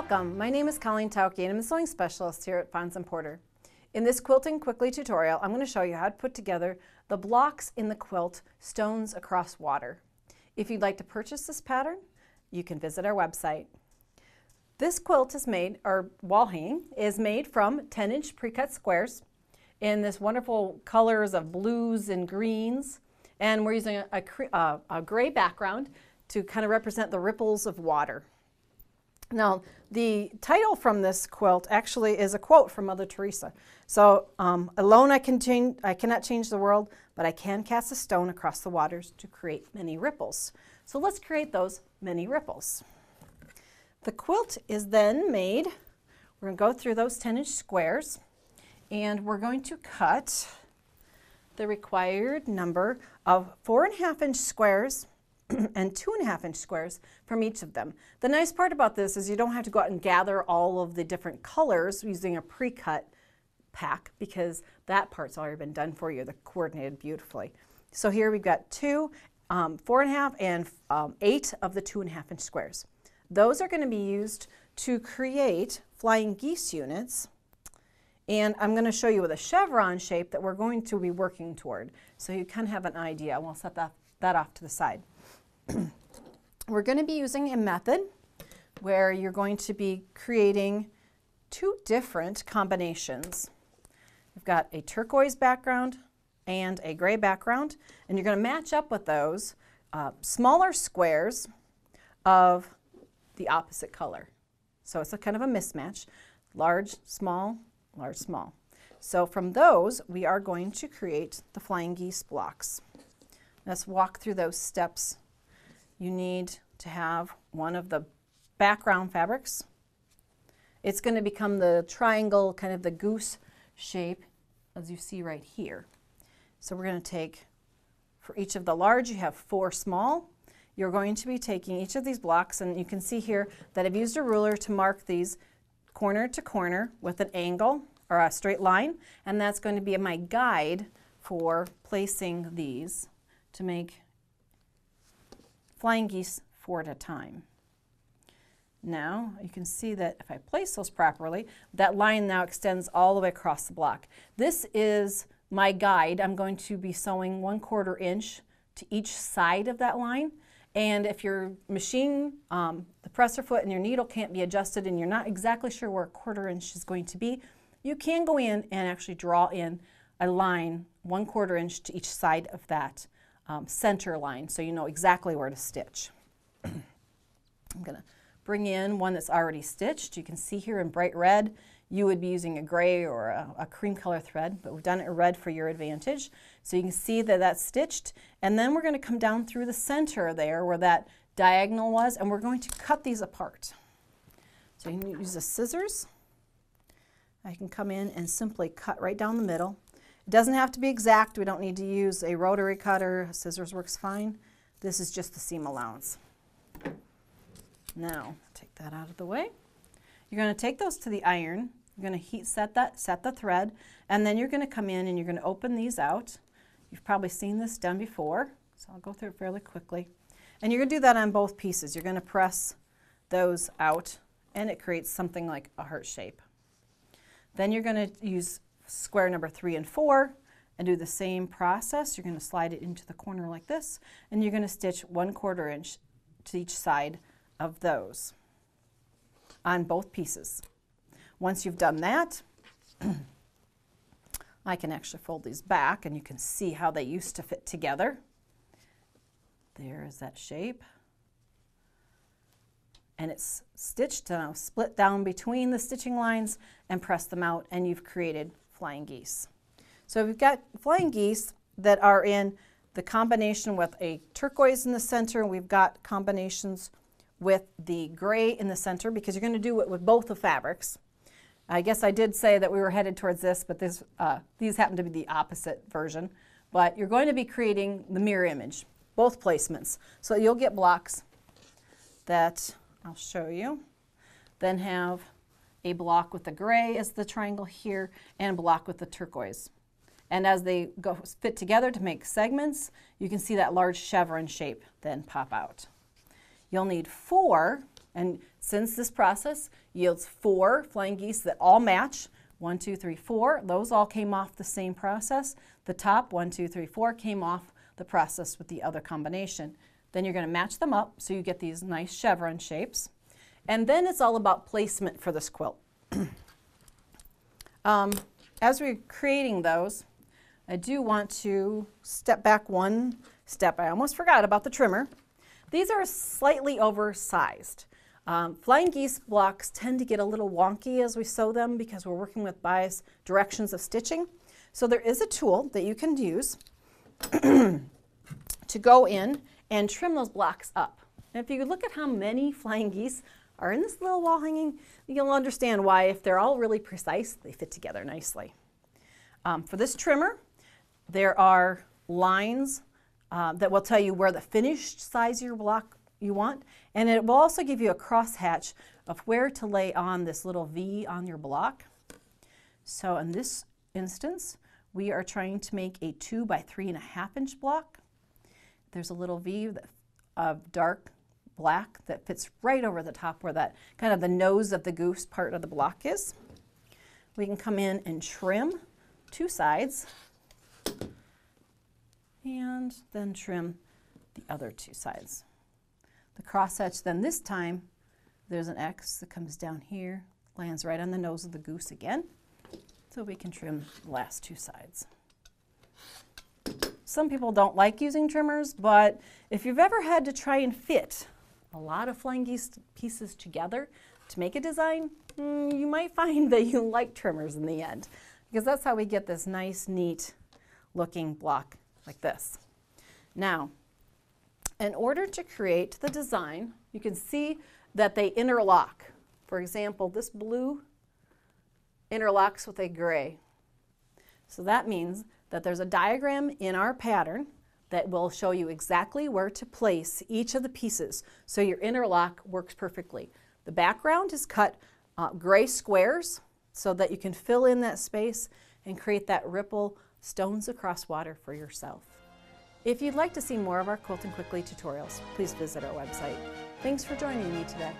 Welcome, my name is Colleen Tauke and I'm a sewing specialist here at and Porter. In this Quilting Quickly tutorial, I'm going to show you how to put together the blocks in the quilt Stones Across Water. If you'd like to purchase this pattern, you can visit our website. This quilt is made, or wall hanging, is made from 10 inch pre-cut squares in this wonderful colors of blues and greens. And we're using a, a, uh, a gray background to kind of represent the ripples of water. Now, the title from this quilt actually is a quote from Mother Teresa. So, um, alone I, can change, I cannot change the world, but I can cast a stone across the waters to create many ripples. So let's create those many ripples. The quilt is then made, we're going to go through those 10 inch squares, and we're going to cut the required number of four and a half inch squares and two and a half inch squares from each of them. The nice part about this is you don't have to go out and gather all of the different colors using a pre-cut pack because that part's already been done for you. They're coordinated beautifully. So here we've got two, um, four and a half, and um, eight of the two and a half inch squares. Those are going to be used to create flying geese units. And I'm going to show you with a chevron shape that we're going to be working toward. So you of have an idea. We'll set that, that off to the side. We're going to be using a method where you're going to be creating two different combinations. You've got a turquoise background and a gray background, and you're going to match up with those uh, smaller squares of the opposite color. So it's a kind of a mismatch, large, small, large, small. So from those, we are going to create the flying geese blocks. Let's walk through those steps you need to have one of the background fabrics. It's going to become the triangle, kind of the goose shape, as you see right here. So we're going to take, for each of the large, you have four small. You're going to be taking each of these blocks, and you can see here that I've used a ruler to mark these corner to corner with an angle or a straight line, and that's going to be my guide for placing these to make flying geese four at a time. Now you can see that if I place those properly, that line now extends all the way across the block. This is my guide. I'm going to be sewing one quarter inch to each side of that line. And if your machine, um, the presser foot and your needle can't be adjusted and you're not exactly sure where a quarter inch is going to be, you can go in and actually draw in a line one quarter inch to each side of that um, center line so you know exactly where to stitch. I'm going to bring in one that's already stitched. You can see here in bright red, you would be using a gray or a, a, cream color thread, but we've done it in red for your advantage. So you can see that that's stitched. And then we're going to come down through the center there where that diagonal was, and we're going to cut these apart. So you can use the scissors. I can come in and simply cut right down the middle. It doesn't have to be exact. We don't need to use a rotary cutter. Scissors works fine. This is just the seam allowance. Now, take that out of the way. You're going to take those to the iron. You're going to heat set that, set the thread, and then you're going to come in and you're going to open these out. You've probably seen this done before, so I'll go through it fairly quickly. And you're going to do that on both pieces. You're going to press those out, and it creates something like a heart shape. Then you're going to use square number three and four and do the same process. You're going to slide it into the corner like this and you're going to stitch one quarter inch to each side of those on both pieces. Once you've done that, I can actually fold these back and you can see how they used to fit together. There is that shape and it's stitched now, split down between the stitching lines and press them out and you've created flying geese. So we've got flying geese that are in the combination with a turquoise in the center. We've got combinations with the gray in the center because you're going to do it with both the fabrics. I guess I did say that we were headed towards this, but this, uh, these happen to be the opposite version. But you're going to be creating the mirror image, both placements. So you'll get blocks that I'll show you, then have a block with the gray as the triangle here, and a block with the turquoise. And as they go fit together to make segments, you can see that large chevron shape then pop out. You'll need four And since this process yields four flying geese that all match, one, two, three, four, those all came off the same process. The top, one, two, three, four, came off the process with the other combination. Then you're going to match them up so you get these nice chevron shapes. And then it's all about placement for this quilt. um, as we're creating those, I do want to step back one step. I almost forgot about the trimmer. These are slightly oversized. Um, flying geese blocks tend to get a little wonky as we sew them because we're working with bias directions of stitching. So there is a tool that you can use to go in and trim those blocks up. And if you look at how many flying geese are in this little wall hanging, you'll understand why if they're all really precise, they fit together nicely. Um, for this trimmer, there are lines uh, that will tell you where the finished size of your block you want, and it will also give you a crosshatch of where to lay on this little V on your block. So in this instance, we are trying to make a two by three and a half inch block. There's a little V of dark black that fits right over the top where that kind of the nose of the goose part of the block is. We can come in and trim two sides and then trim the other two sides. The crosshatch then this time, there's an X that comes down here, lands right on the nose of the goose again, so we can trim the last two sides. Some people don't like using trimmers, but if you've ever had to try and fit a lot of flying pieces together to make a design, mm, you might find that you like trimmers in the end, because that's how we get this nice, neat looking block like this. Now, in order to create the design, you can see that they interlock. For example, this blue interlocks with a gray. So that means that there's a diagram in our pattern that will show you exactly where to place each of the pieces so your interlock works perfectly. The background is cut uh, gray squares so that you can fill in that space and create that ripple stones across water for yourself. If you'd like to see more of our Quilting Quickly tutorials, please visit our website. Thanks for joining me today.